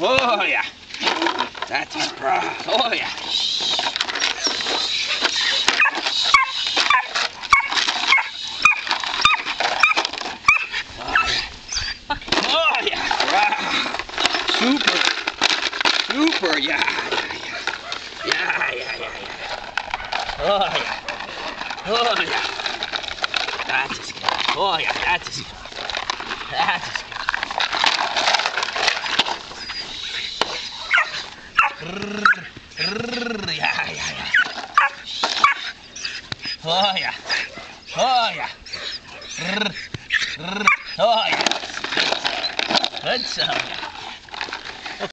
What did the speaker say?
Oh yeah. That is broad. Oh yeah. Oh yeah. Super. Super. Yeah. Yeah. Yeah. Yeah. Yeah. yeah. Oh yeah. Oh yeah. That is good. Oh yeah. That is good. That is good. Rrr, Yeah, yeah, yeah. Oh yeah. Oh yeah. Rrr, rrr, Oh yeah. Good sound.